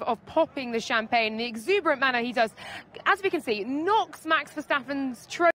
of popping the champagne in the exuberant manner he does, as we can see, knocks Max Verstappen's trophy.